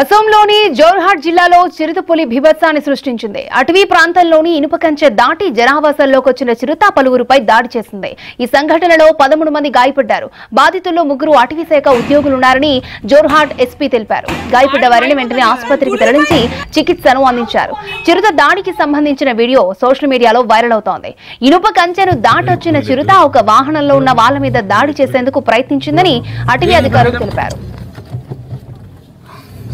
అసోంలోని జోర్హాట్ జిల్లాలో చిరుతపులి భీభత్సాన్ని సృష్టించింది అటవీ ప్రాంతంలోని ఇనుప కంచె దాటి జనావాసాల్లోకి వచ్చిన చిరుత పలువురుపై దాడి చేసింది ఈ సంఘటనలో పదమూడు మంది గాయపడ్డారు బాధితుల్లో ముగ్గురు అటవీ శాఖ ఉద్యోగులున్నారని జోర్హాట్ ఎస్పీ తెలిపారు గాయపడ్డ వారిని వెంటనే ఆసుపత్రికి తరలించి చికిత్సను అందించారు చిరుత దాడికి సంబంధించిన వీడియో సోషల్ మీడియాలో వైరల్ అవుతోంది ఇనుప కంచెను దాటొచ్చిన చిరుత ఒక వాహనంలో ఉన్న వాళ్ల మీద దాడి చేసేందుకు ప్రయత్నించిందని అటవీ అధికారులు తెలిపారు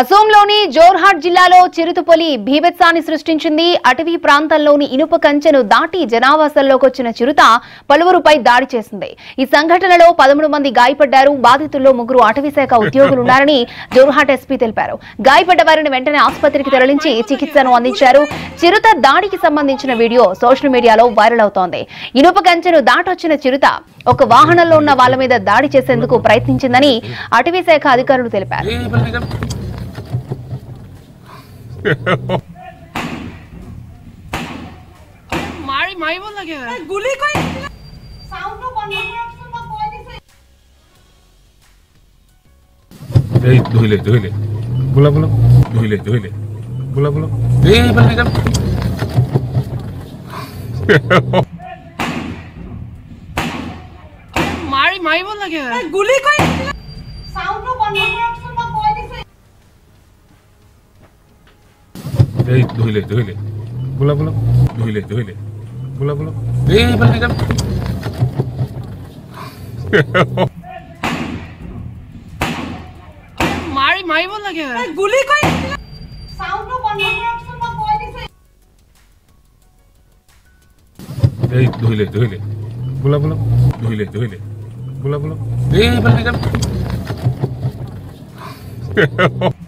అసోంలోని జోర్హాట్ జిల్లాలో చిరుతపులి భీభత్సాన్ని సృష్టించింది అటవీ ప్రాంతంలోని ఇనుప కంచెను దాటి జనావాసంలోకి వచ్చిన చిరుత పలువురుపై దాడి చేసింది ఈ సంఘటనలో పదమూడు మంది గాయపడ్డారు బాధితుల్లో ముగ్గురు అటవీశాఖ ఉద్యోగులున్నారని జోర్హాట్ ఎస్పీ తెలిపారు గాయపడ్డ వారిని వెంటనే ఆసుపత్రికి తరలించి చికిత్సను అందించారు చిరుత దాడికి సంబంధించిన వీడియో సోషల్ మీడియాలో వైరల్ అవుతోంది ఇనుప కంచెను దాటొచ్చిన చిరుత ఒక వాహనంలో ఉన్న వాళ్ల మీద దాడి చేసేందుకు ప్రయత్నించిందని అటవీశాఖ అధికారులు తెలిపారు মাৰি মাৰিব লাগে গুলি কৰি চাউণ্ডটো বন্ধ কৰকচোন মই কৈ দিছোঁ এই ধুইলে ধুইলে বুলা বুলা ধুইলে ধুইলে বুলা বুলা এই ভালকে গাম মাৰি মাৰিব লাগে গুলি কৰি চাউণ্ডটো বন্ধ কৰকচোন এই ধুইলে ধুইলে বোলা বোলক ধুইলে ধুইলে বোলা বোলক এই ধুইলে ধুইলে বোলা বোলক ধুইলে ধুইলে বোলা বোলক এই ভাল